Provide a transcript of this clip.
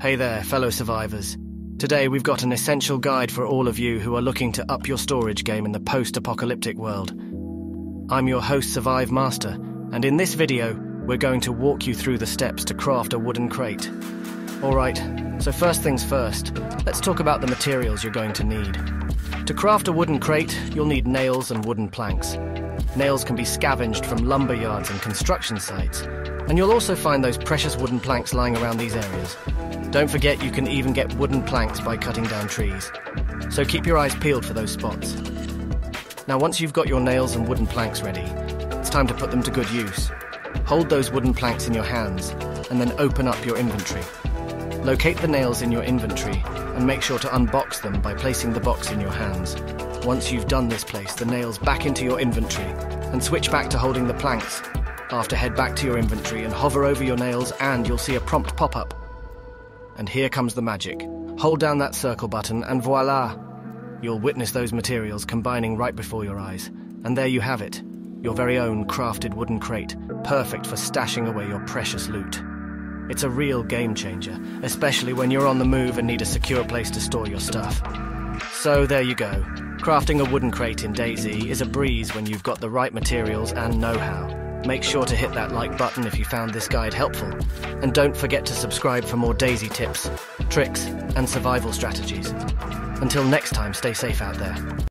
Hey there, fellow survivors. Today we've got an essential guide for all of you who are looking to up your storage game in the post apocalyptic world. I'm your host, SurviveMaster, and in this video, we're going to walk you through the steps to craft a wooden crate. Alright, so first things first, let's talk about the materials you're going to need. To craft a wooden crate, you'll need nails and wooden planks. Nails can be scavenged from lumber yards and construction sites, and you'll also find those precious wooden planks lying around these areas. Don't forget you can even get wooden planks by cutting down trees. So keep your eyes peeled for those spots. Now once you've got your nails and wooden planks ready, it's time to put them to good use. Hold those wooden planks in your hands, and then open up your inventory. Locate the nails in your inventory, and make sure to unbox them by placing the box in your hands. Once you've done this, place the nails back into your inventory, and switch back to holding the planks. After head back to your inventory and hover over your nails and you'll see a prompt pop up. And here comes the magic. Hold down that circle button and voila! You'll witness those materials combining right before your eyes. And there you have it. Your very own crafted wooden crate, perfect for stashing away your precious loot. It's a real game changer, especially when you're on the move and need a secure place to store your stuff. So there you go. Crafting a wooden crate in DayZ is a breeze when you've got the right materials and know-how. Make sure to hit that like button if you found this guide helpful. And don't forget to subscribe for more DayZ tips, tricks, and survival strategies. Until next time, stay safe out there.